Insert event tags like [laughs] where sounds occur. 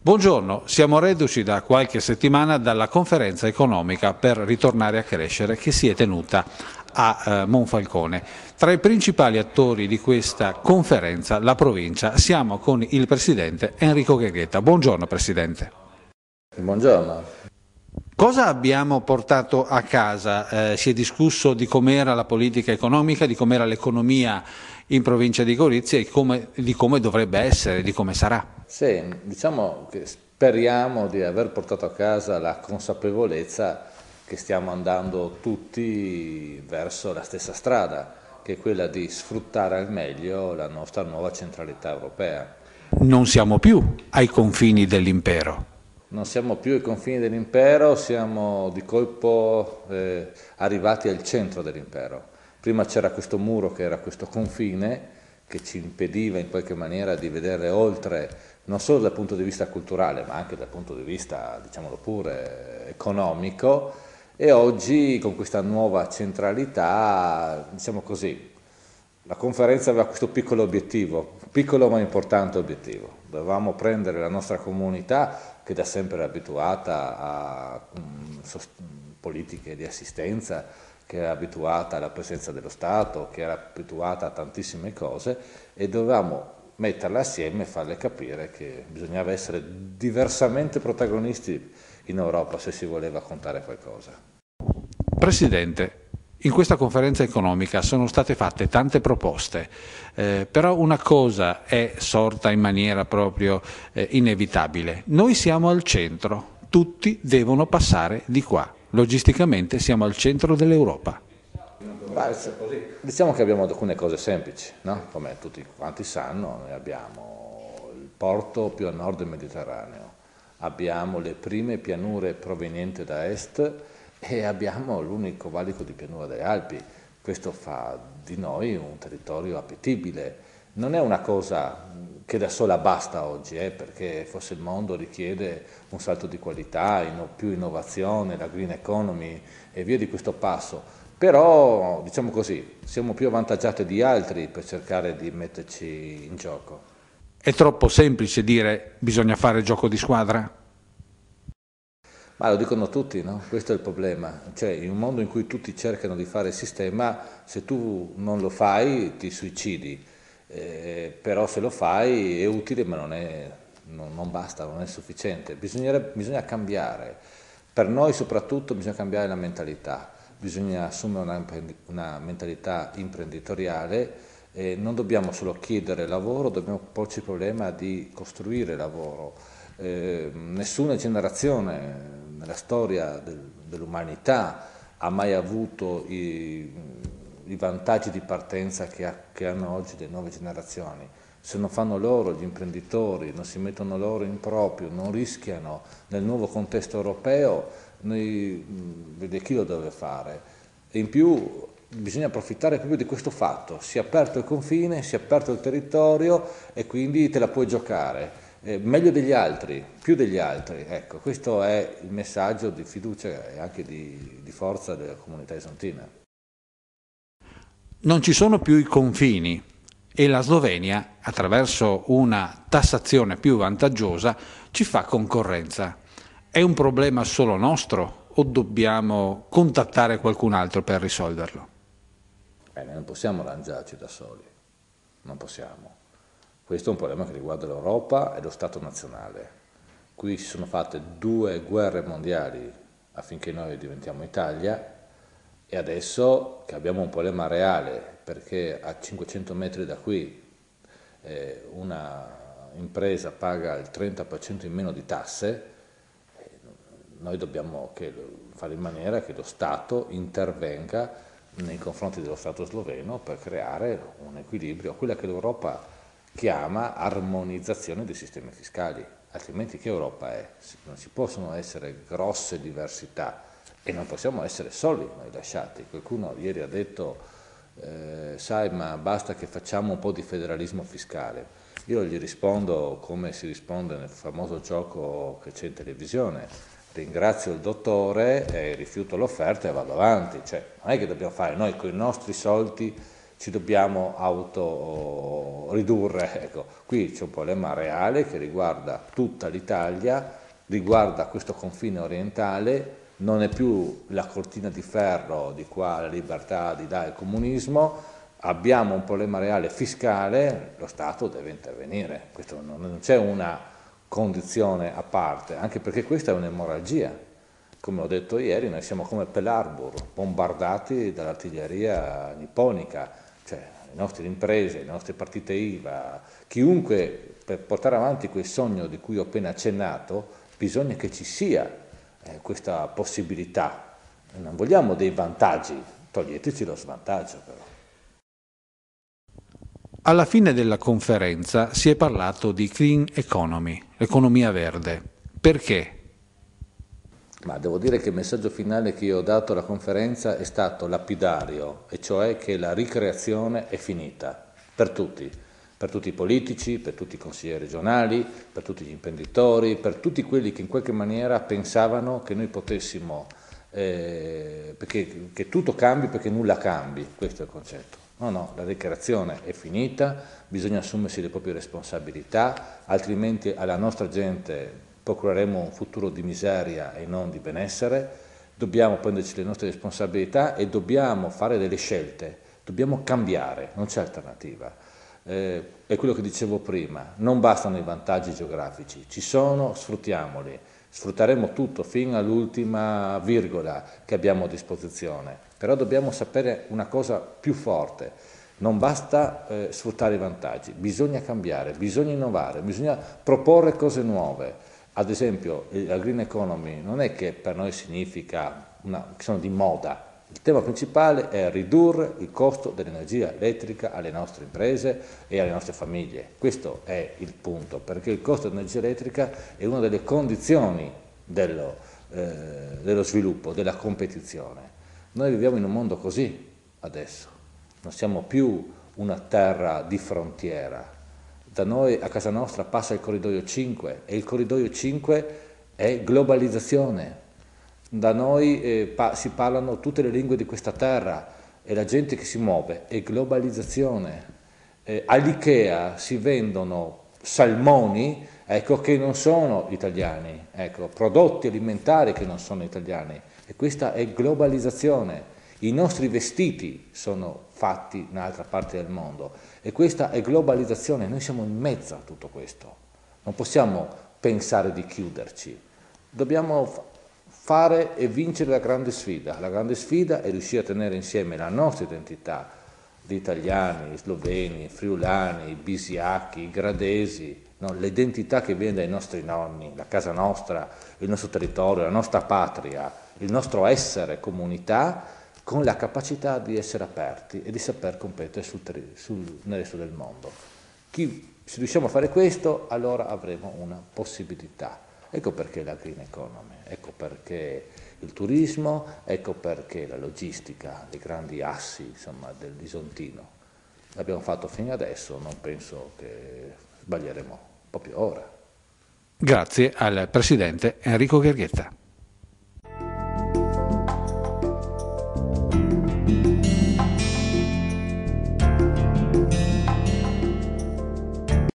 Buongiorno, siamo reduci da qualche settimana dalla conferenza economica per ritornare a crescere che si è tenuta a eh, Monfalcone. Tra i principali attori di questa conferenza, la provincia, siamo con il Presidente Enrico Gheghetta. Buongiorno Presidente. Buongiorno. Cosa abbiamo portato a casa? Eh, si è discusso di com'era la politica economica, di com'era l'economia in provincia di Gorizia e come, di come dovrebbe essere, di come sarà. Sì, diciamo che speriamo di aver portato a casa la consapevolezza che stiamo andando tutti verso la stessa strada, che è quella di sfruttare al meglio la nostra nuova centralità europea. Non siamo più ai confini dell'impero. Non siamo più ai confini dell'impero, siamo di colpo eh, arrivati al centro dell'impero. Prima c'era questo muro che era questo confine che ci impediva in qualche maniera di vedere oltre non solo dal punto di vista culturale, ma anche dal punto di vista, diciamolo pure, economico, e oggi con questa nuova centralità, diciamo così, la conferenza aveva questo piccolo obiettivo, piccolo ma importante obiettivo. Dovevamo prendere la nostra comunità, che da sempre è abituata a um, politiche di assistenza, che era abituata alla presenza dello Stato, che era abituata a tantissime cose, e dovevamo metterle assieme e farle capire che bisognava essere diversamente protagonisti in Europa se si voleva contare qualcosa. Presidente, in questa conferenza economica sono state fatte tante proposte, eh, però una cosa è sorta in maniera proprio eh, inevitabile. Noi siamo al centro, tutti devono passare di qua. Logisticamente siamo al centro dell'Europa. Diciamo che abbiamo alcune cose semplici, no? come tutti quanti sanno, noi abbiamo il porto più a nord del Mediterraneo, abbiamo le prime pianure provenienti da est e abbiamo l'unico valico di pianura delle Alpi. Questo fa di noi un territorio appetibile. Non è una cosa che da sola basta oggi, eh, perché forse il mondo richiede un salto di qualità, più innovazione, la green economy e via di questo passo però, diciamo così, siamo più avvantaggiati di altri per cercare di metterci in gioco. È troppo semplice dire bisogna fare gioco di squadra? Ma lo dicono tutti, no? Questo è il problema. Cioè, in un mondo in cui tutti cercano di fare il sistema, se tu non lo fai ti suicidi. Eh, però se lo fai è utile ma non, è, non, non basta, non è sufficiente. bisogna cambiare. Per noi soprattutto bisogna cambiare la mentalità bisogna assumere una, una mentalità imprenditoriale e non dobbiamo solo chiedere lavoro, dobbiamo porci il problema di costruire lavoro. Eh, nessuna generazione nella storia del, dell'umanità ha mai avuto i, i, vantaggi di partenza che, ha, che hanno oggi le nuove generazioni. Se non fanno loro gli imprenditori, non si mettono loro in proprio, non rischiano nel nuovo contesto europeo, noi, vede chi lo deve fare. E in più bisogna approfittare proprio di questo fatto, si è aperto il confine, si è aperto il territorio e quindi te la puoi giocare. Eh, meglio degli altri, più degli altri. Ecco, questo è il messaggio di fiducia e anche di, di forza della comunità esontina. Non ci sono più i confini e la Slovenia, attraverso una tassazione più vantaggiosa, ci fa concorrenza. È un problema solo nostro o dobbiamo contattare qualcun altro per risolverlo? Eh, non possiamo lanciarci da soli, non possiamo. Questo è un problema che riguarda l'Europa e lo Stato nazionale. Qui si sono fatte due guerre mondiali affinché noi diventiamo Italia e adesso che abbiamo un problema reale perché a 500 metri da qui eh, una impresa paga il 30% in meno di tasse, noi dobbiamo fare in maniera che lo Stato intervenga nei confronti dello Stato sloveno per creare un equilibrio, quella che l'Europa chiama armonizzazione dei sistemi fiscali, altrimenti che Europa è? Non ci possono essere grosse diversità e non possiamo essere soli noi lasciati. Qualcuno ieri ha detto, eh, sai ma basta che facciamo un po' di federalismo fiscale. Io gli rispondo come si risponde nel famoso gioco che c'è in televisione, ringrazio il dottore, eh, rifiuto l'offerta e vado avanti. Cioè, non è che dobbiamo fare noi con i nostri soldi ci dobbiamo autoridurre. [laughs] Ecco, qui c'è un problema reale che riguarda tutta l'Italia, riguarda questo confine orientale, non è più la cortina di ferro di qua la libertà, di là il comunismo, abbiamo un problema reale fiscale, lo Stato deve intervenire, Questo non c'è una condizione a parte, anche perché questa è un'emorragia. Come ho detto ieri, noi siamo come Pearl Harbor, bombardati dall'artiglieria nipponica, cioè le nostre imprese, le nostre partite IVA, chiunque per portare avanti quel sogno di cui ho appena accennato, bisogna che ci sia eh, questa possibilità. Non vogliamo dei vantaggi, toglieteci lo svantaggio però. Alla fine della conferenza si è parlato di clean economy, economia verde. Perché? Ma devo dire che il messaggio finale che io ho dato alla conferenza è stato lapidario, e cioè che la ricreazione è finita, per tutti, per tutti i politici, per tutti i consiglieri regionali, per tutti gli imprenditori, per tutti quelli che in qualche maniera pensavano che noi potessimo, eh, perché, che tutto cambi perché nulla cambi, questo è il concetto. No, no, la ricreazione è finita, bisogna assumersi le proprie responsabilità, altrimenti alla nostra gente procureremo un futuro di miseria e non di benessere, dobbiamo prenderci le nostre responsabilità e dobbiamo fare delle scelte, dobbiamo cambiare, non c'è alternativa. Eh, è quello che dicevo prima, non bastano i vantaggi geografici, ci sono, sfruttiamoli, sfrutteremo tutto fino all'ultima virgola che abbiamo a disposizione però dobbiamo sapere una cosa più forte, non basta eh, sfruttare i vantaggi, bisogna cambiare, bisogna innovare, bisogna proporre cose nuove. Ad esempio la green economy non è che per noi significa una, sono di moda, il tema principale è ridurre il costo dell'energia elettrica alle nostre imprese e alle nostre famiglie. Questo è il punto, perché il costo dell'energia elettrica è una delle condizioni dello, eh, dello sviluppo, della competizione. Noi viviamo in un mondo così adesso, non siamo più una terra di frontiera. Da noi a casa nostra passa il corridoio 5 e il corridoio 5 è globalizzazione. Da noi eh, pa si parlano tutte le lingue di questa terra e la gente che si muove è globalizzazione. Eh, All'IKEA si vendono salmoni ecco, che non sono italiani, ecco, prodotti alimentari che non sono italiani. E questa è globalizzazione. I nostri vestiti sono fatti in un'altra parte del mondo e questa è globalizzazione. Noi siamo in mezzo a tutto questo. Non possiamo pensare di chiuderci. Dobbiamo fare e vincere la grande sfida. La grande sfida è riuscire a tenere insieme la nostra identità di italiani, sloveni, friulani, bisiacchi, gradesi, no? l'identità che viene dai nostri nonni, la casa nostra, il nostro territorio, la nostra patria, il nostro essere comunità con la capacità di essere aperti e di saper competere sul, sul, nel resto del mondo. Chi, se riusciamo a fare questo, allora avremo una possibilità. Ecco perché la green economy, ecco perché il turismo, ecco perché la logistica, i grandi assi insomma, dell'Isontino. L'abbiamo fatto fino adesso, non penso che sbaglieremo proprio ora. Grazie al Presidente Enrico Gherghetta.